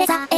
も過去でさ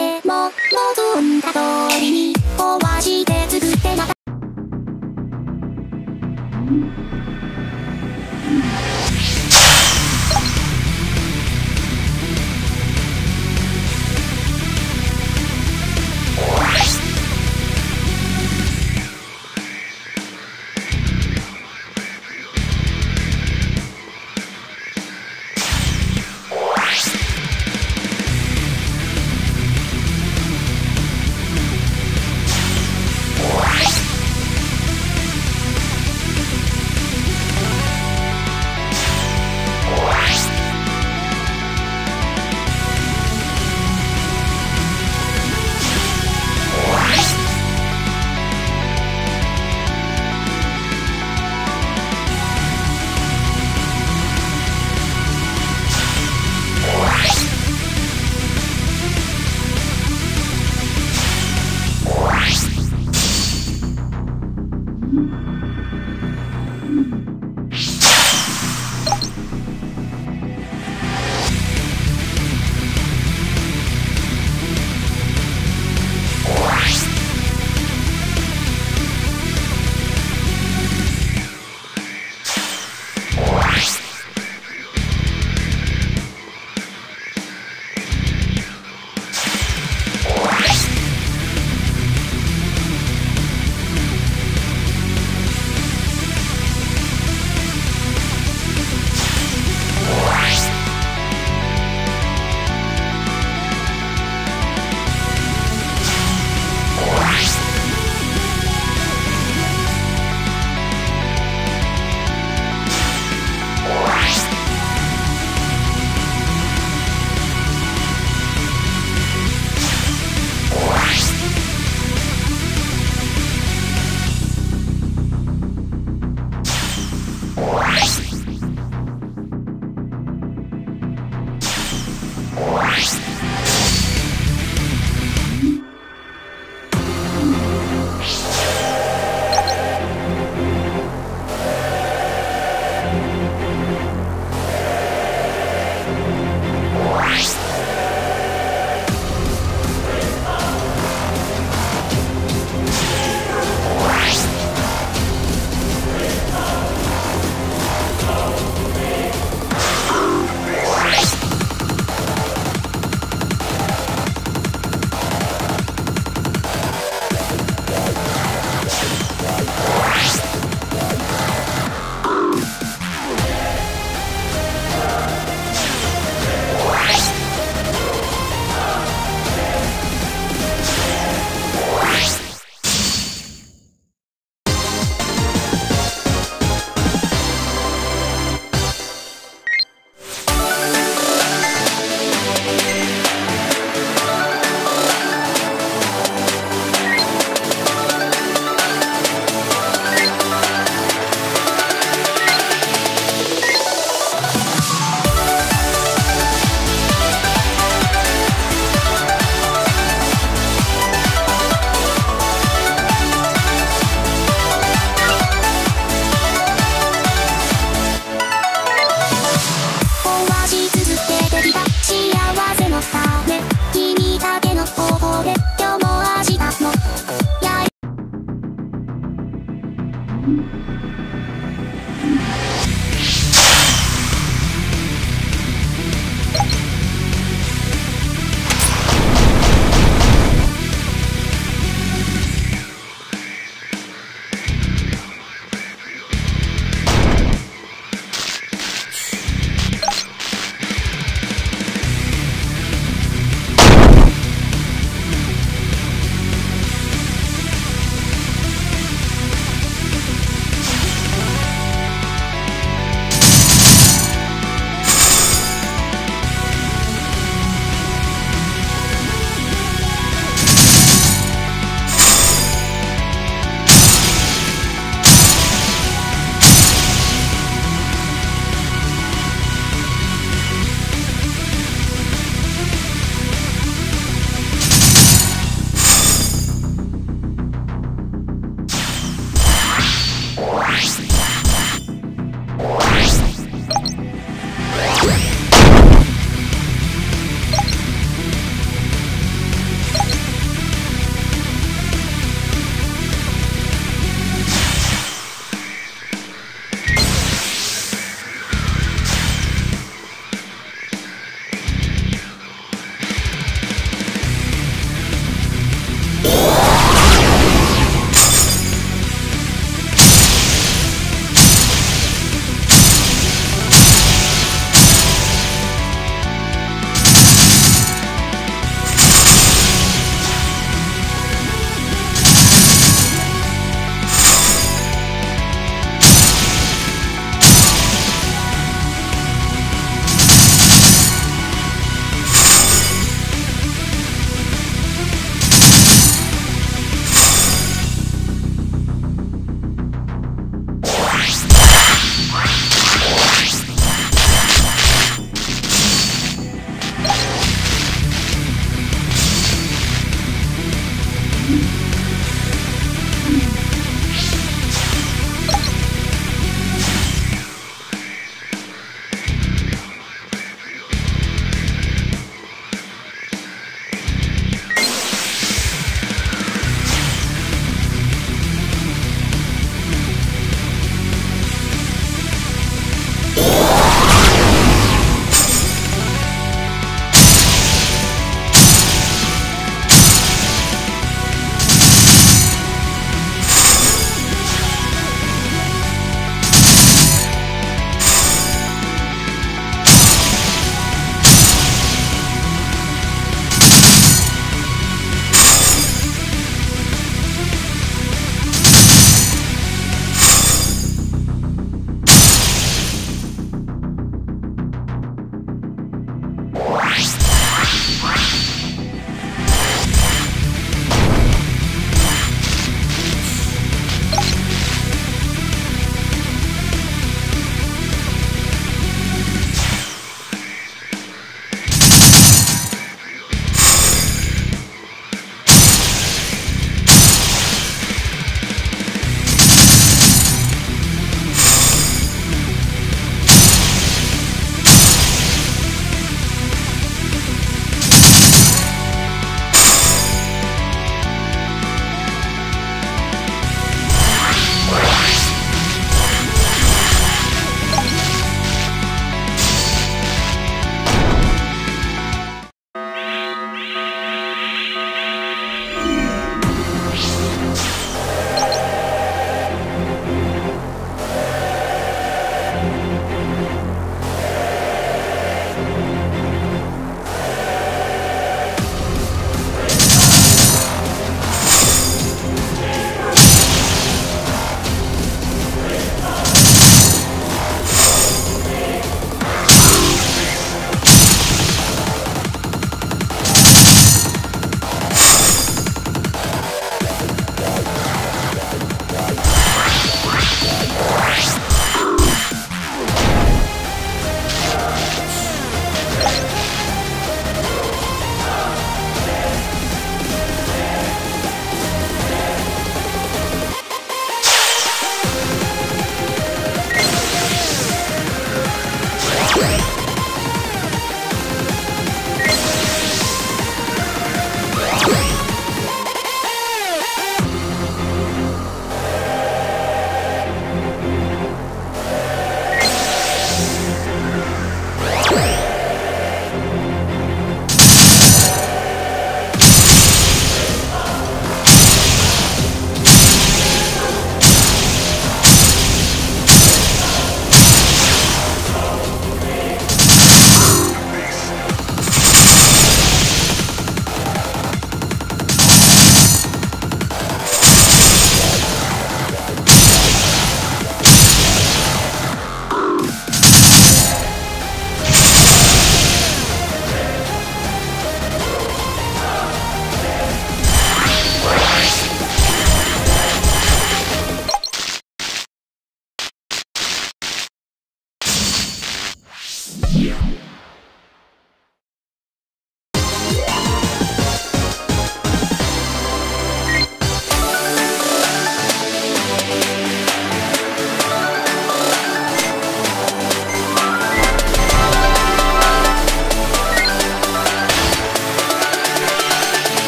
Bye.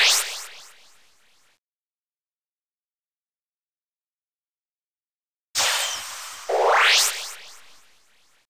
You